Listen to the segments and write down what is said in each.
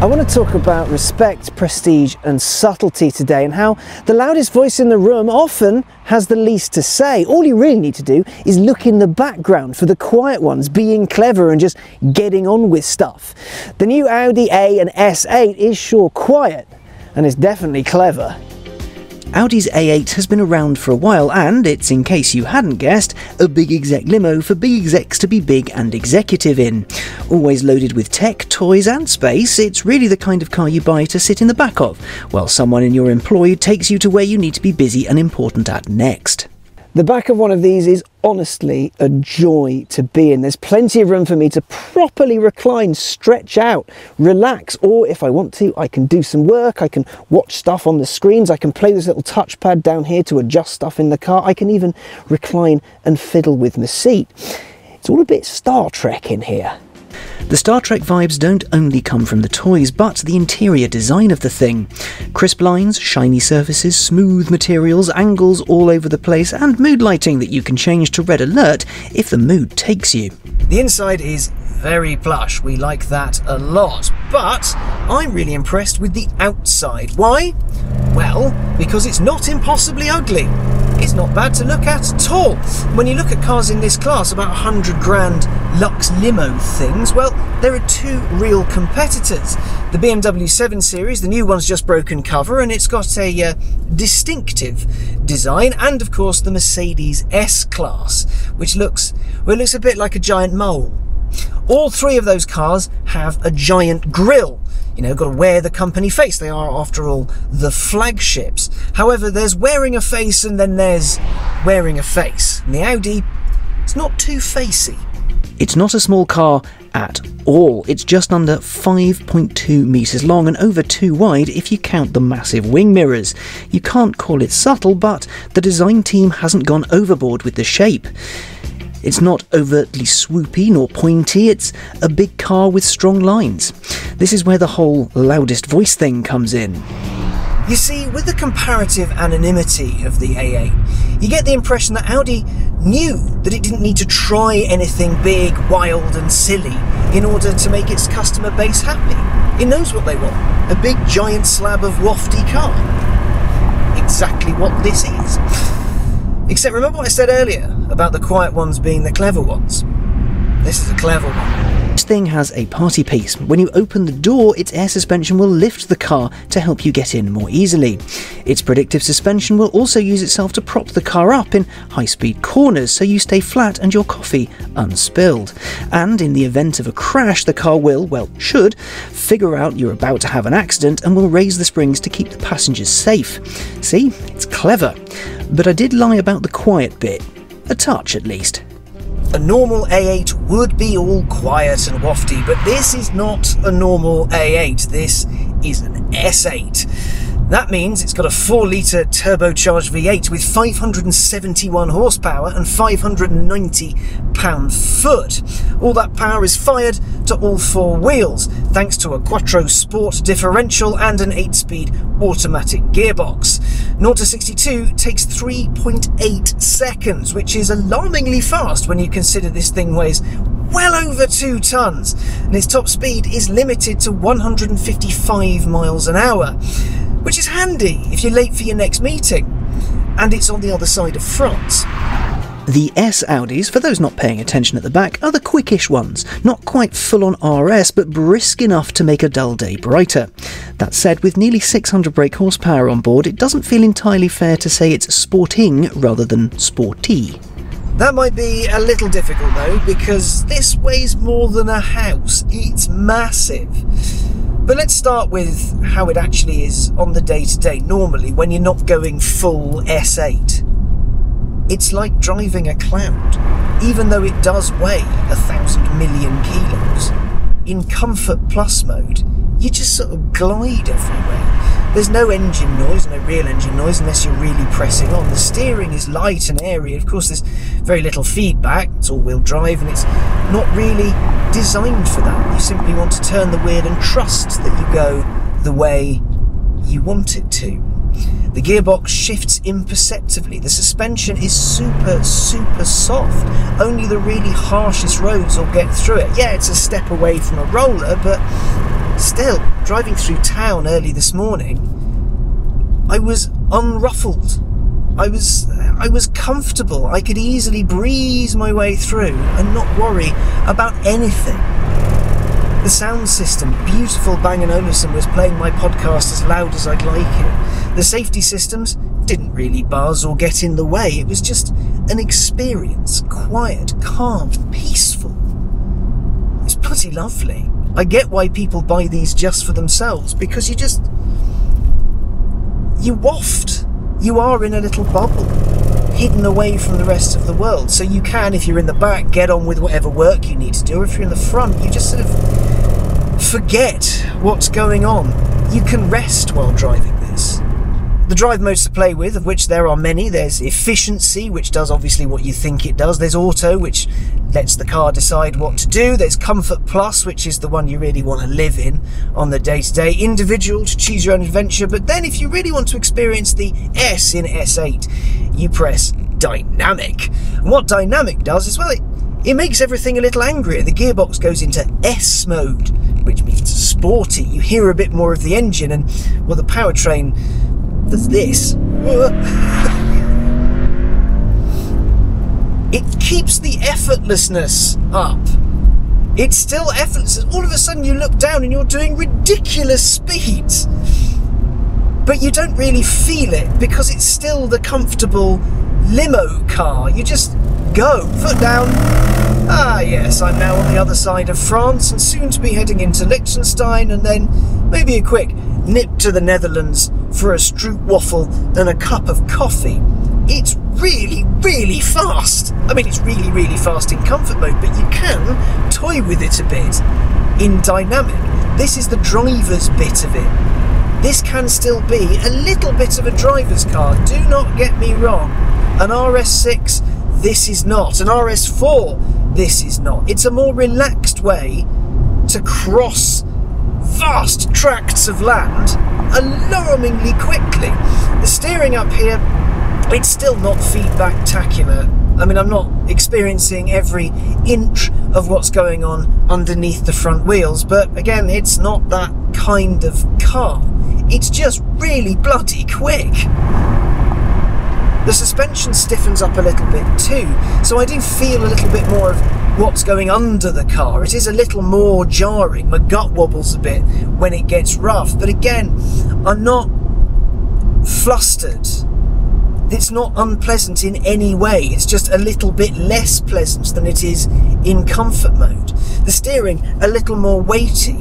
I want to talk about respect, prestige, and subtlety today, and how the loudest voice in the room often has the least to say. All you really need to do is look in the background for the quiet ones, being clever and just getting on with stuff. The new Audi A and S8 is sure quiet, and it's definitely clever. Audi's A8 has been around for a while and it's, in case you hadn't guessed, a big exec limo for big execs to be big and executive in. Always loaded with tech, toys and space, it's really the kind of car you buy to sit in the back of, while someone in your employ takes you to where you need to be busy and important at next. The back of one of these is honestly a joy to be in. There's plenty of room for me to properly recline, stretch out, relax, or if I want to, I can do some work, I can watch stuff on the screens, I can play this little touchpad down here to adjust stuff in the car, I can even recline and fiddle with my seat. It's all a bit Star Trek in here. The Star Trek vibes don't only come from the toys, but the interior design of the thing. Crisp lines, shiny surfaces, smooth materials, angles all over the place, and mood lighting that you can change to red alert if the mood takes you. The inside is very plush, we like that a lot, but I'm really impressed with the outside. Why? Well, because it's not impossibly ugly is not bad to look at at all. When you look at cars in this class, about 100 grand Lux limo things, well, there are two real competitors. The BMW 7 Series, the new one's just broken cover, and it's got a uh, distinctive design, and of course the Mercedes S-Class, which looks, well, looks a bit like a giant mole. All three of those cars have a giant grille you know, got to wear the company face. They are, after all, the flagships. However, there's wearing a face and then there's wearing a face. And the Audi, it's not too facey. It's not a small car at all. It's just under 5.2 metres long and over 2 wide if you count the massive wing mirrors. You can't call it subtle, but the design team hasn't gone overboard with the shape. It's not overtly swoopy nor pointy, it's a big car with strong lines. This is where the whole loudest voice thing comes in. You see, with the comparative anonymity of the A8, you get the impression that Audi knew that it didn't need to try anything big, wild, and silly in order to make its customer base happy. It knows what they want a big, giant slab of wafty car. Exactly what this is. Except remember what I said earlier about the quiet ones being the clever ones? This is a clever one. This thing has a party piece. When you open the door, its air suspension will lift the car to help you get in more easily. Its predictive suspension will also use itself to prop the car up in high speed corners so you stay flat and your coffee unspilled. And in the event of a crash, the car will, well, should, figure out you're about to have an accident and will raise the springs to keep the passengers safe. See, it's clever. But I did lie about the quiet bit. A touch, at least. A normal A8 would be all quiet and wafty, but this is not a normal A8. This is an S8. That means it's got a 4 litre turbocharged V8 with 571 horsepower and 590 pound foot. All that power is fired to all four wheels thanks to a Quattro Sport differential and an 8 speed automatic gearbox. 0 to 62 takes 3.8 seconds, which is alarmingly fast when you consider this thing weighs well over 2 tons and its top speed is limited to 155 miles an hour which is handy if you're late for your next meeting. And it's on the other side of France. The S Audis, for those not paying attention at the back, are the quickish ones, not quite full on RS, but brisk enough to make a dull day brighter. That said, with nearly 600 brake horsepower on board, it doesn't feel entirely fair to say it's sporting rather than sporty. That might be a little difficult though, because this weighs more than a house. It's massive. But let's start with how it actually is on the day to day, normally, when you're not going full S8. It's like driving a cloud, even though it does weigh a thousand million kilos. In Comfort Plus mode, you just sort of glide everywhere. There's no engine noise, no real engine noise, unless you're really pressing on. The steering is light and airy. Of course, there's very little feedback. It's all-wheel drive, and it's not really designed for that. You simply want to turn the wheel and trust that you go the way you want it to. The gearbox shifts imperceptibly. The suspension is super, super soft. Only the really harshest roads will get through it. Yeah, it's a step away from a roller, but still, driving through town early this morning, I was unruffled. I was I was comfortable. I could easily breeze my way through and not worry about anything. The sound system, beautiful Bang & Olufsen was playing my podcast as loud as I'd like it. The safety systems didn't really buzz or get in the way. It was just an experience, quiet, calm, peaceful. It was bloody lovely. I get why people buy these just for themselves because you just you waft. You are in a little bubble, hidden away from the rest of the world. So you can, if you're in the back, get on with whatever work you need to do. If you're in the front, you just sort of forget what's going on. You can rest while driving. The drive modes to play with, of which there are many, there's efficiency, which does obviously what you think it does. There's auto, which lets the car decide what to do. There's comfort plus, which is the one you really want to live in on the day to day. Individual to choose your own adventure. But then if you really want to experience the S in S8, you press dynamic. And what dynamic does is, well, it, it makes everything a little angrier. The gearbox goes into S mode, which means sporty. You hear a bit more of the engine and, well, the powertrain there's this. it keeps the effortlessness up. It's still effortless. All of a sudden, you look down and you're doing ridiculous speeds. But you don't really feel it because it's still the comfortable limo car. You just go, foot down. Ah, yes, I'm now on the other side of France and soon to be heading into Liechtenstein and then maybe a quick nip to the Netherlands for a stroopwafel and a cup of coffee. It's really, really fast. I mean, it's really, really fast in comfort mode, but you can toy with it a bit in dynamic. This is the driver's bit of it. This can still be a little bit of a driver's car, do not get me wrong. An RS6, this is not. An RS4, this is not. It's a more relaxed way to cross vast tracts of land alarmingly quickly. The steering up here, it's still not feedback-tacular. I mean, I'm not experiencing every inch of what's going on underneath the front wheels, but again, it's not that kind of car. It's just really bloody quick. The suspension stiffens up a little bit too, so I do feel a little bit more of what's going under the car. It is a little more jarring. My gut wobbles a bit when it gets rough. But again, I'm not flustered. It's not unpleasant in any way. It's just a little bit less pleasant than it is in comfort mode. The steering, a little more weighty,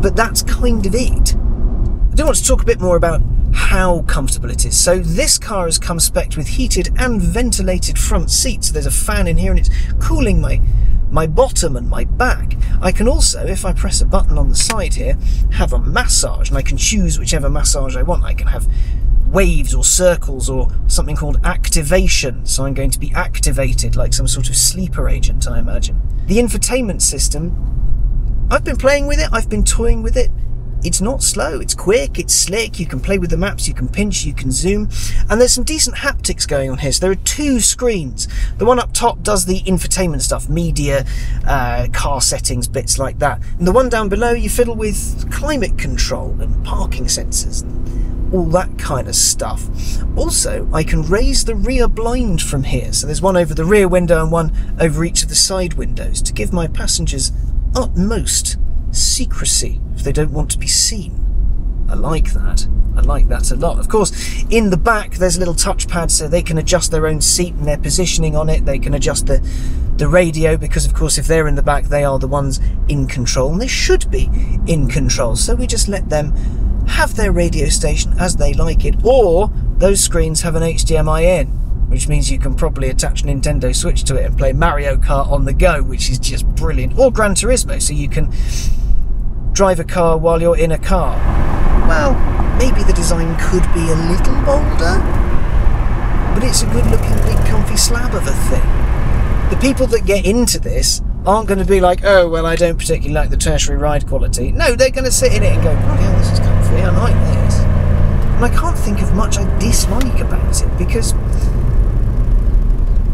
but that's kind of it. I do want to talk a bit more about how comfortable it is. So this car has come spec with heated and ventilated front seats. There's a fan in here and it's cooling my my bottom and my back. I can also, if I press a button on the side here, have a massage and I can choose whichever massage I want. I can have waves or circles or something called activation. So I'm going to be activated like some sort of sleeper agent, I imagine. The infotainment system, I've been playing with it, I've been toying with it it's not slow, it's quick, it's slick, you can play with the maps, you can pinch, you can zoom, and there's some decent haptics going on here. So there are two screens. The one up top does the infotainment stuff, media, uh, car settings, bits like that. And the one down below, you fiddle with climate control and parking sensors all that kind of stuff. Also, I can raise the rear blind from here. So there's one over the rear window and one over each of the side windows to give my passengers utmost secrecy if they don't want to be seen. I like that. I like that a lot. Of course, in the back there's a little touchpad so they can adjust their own seat and their positioning on it. They can adjust the the radio because of course if they're in the back they are the ones in control and they should be in control. So we just let them have their radio station as they like it or those screens have an HDMI in which means you can probably attach Nintendo Switch to it and play Mario Kart on the go, which is just brilliant. Or Gran Turismo, so you can drive a car while you're in a car. Well, maybe the design could be a little bolder, but it's a good looking big comfy slab of a thing. The people that get into this aren't going to be like, oh, well, I don't particularly like the tertiary ride quality. No, they're going to sit in it and go, oh, this is comfy, I like this. And I can't think of much I dislike about it because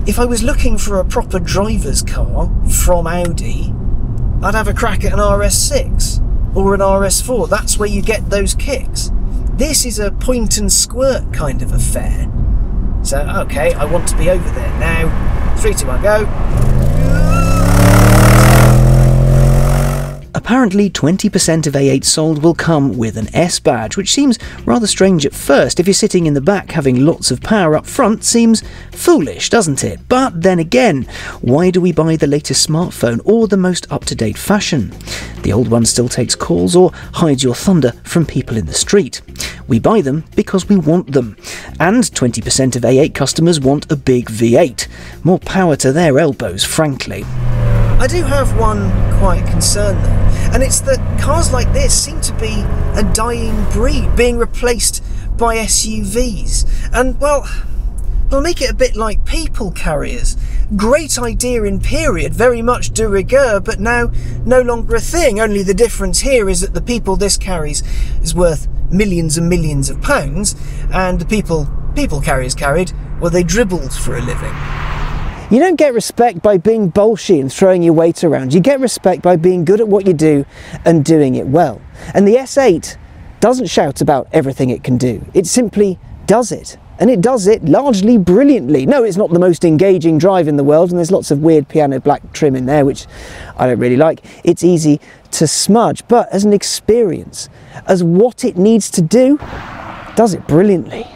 if I was looking for a proper driver's car from Audi, I'd have a crack at an RS6. or an RS4. That's where you get those kicks. This is a point and squirt kind of affair. So, okay, I want to be over there now. Three, two, one, go. Apparently 20% of A8 sold will come with an S badge, which seems rather strange at first. If you're sitting in the back having lots of power up front, seems foolish, doesn't it? But then again, why do we buy the latest smartphone or the most up-to-date fashion? The old one still takes calls or hides your thunder from people in the street. We buy them because we want them. And 20% of A8 customers want a big V8. More power to their elbows, frankly. I do have one quiet concern though, and it's that cars like this seem to be a dying breed, being replaced by SUVs. And well, they'll make it a bit like people carriers. Great idea in period, very much de rigueur, but now no longer a thing. Only the difference here is that the people this carries is worth millions and millions of pounds, and the people people carriers carried, well, they dribbled for a living. You don't get respect by being bolshy and throwing your weight around. You get respect by being good at what you do and doing it well. And the S8 doesn't shout about everything it can do. It simply does it. And it does it largely brilliantly. No, it's not the most engaging drive in the world, and there's lots of weird piano black trim in there, which I don't really like. It's easy to smudge, but as an experience, as what it needs to do, does it brilliantly.